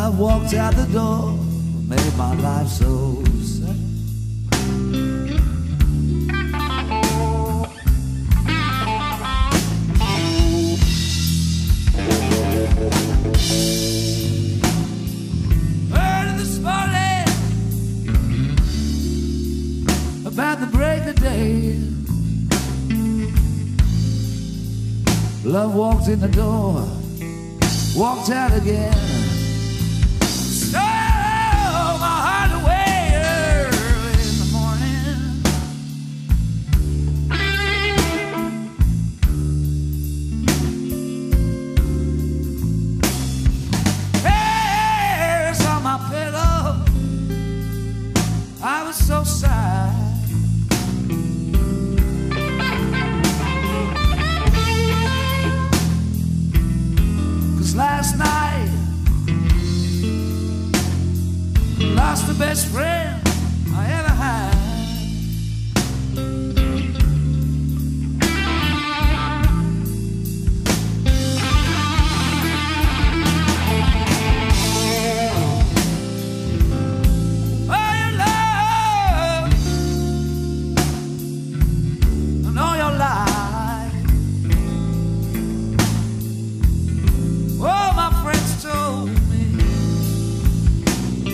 i walked out the door made my life so sad. Morning, about the break of day, love walked in the door, walked out again.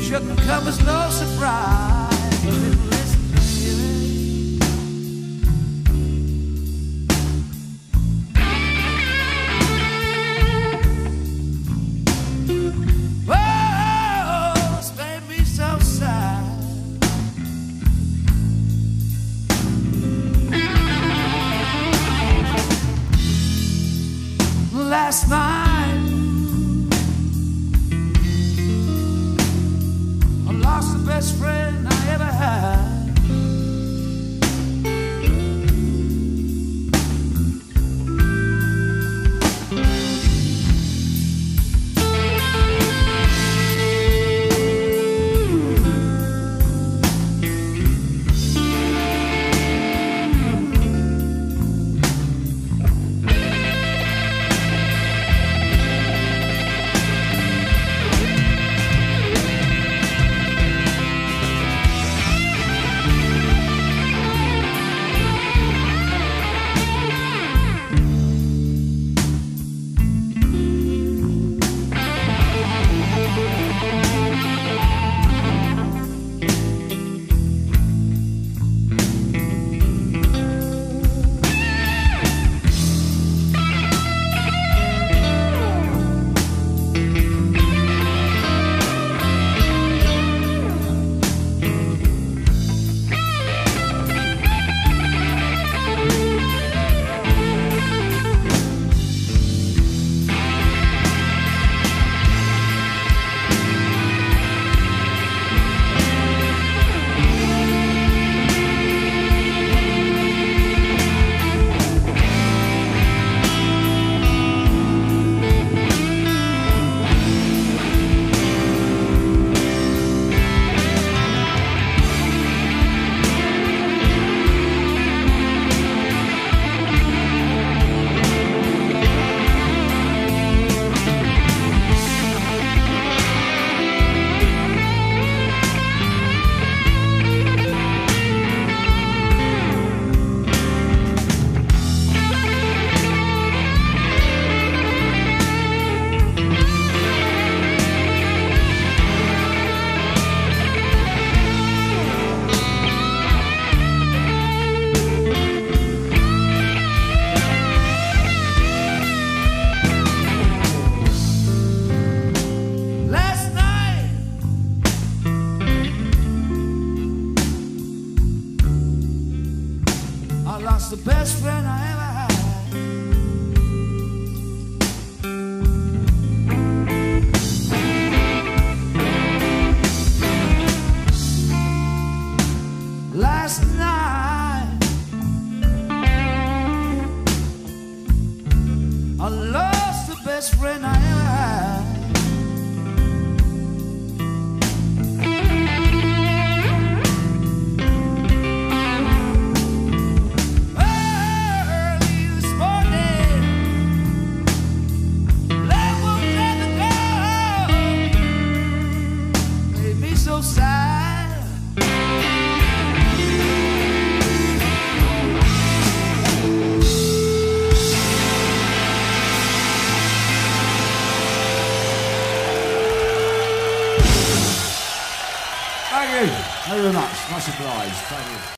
future covers no surprise. I lost the best friend I ever very much. Much obliged. Thank you.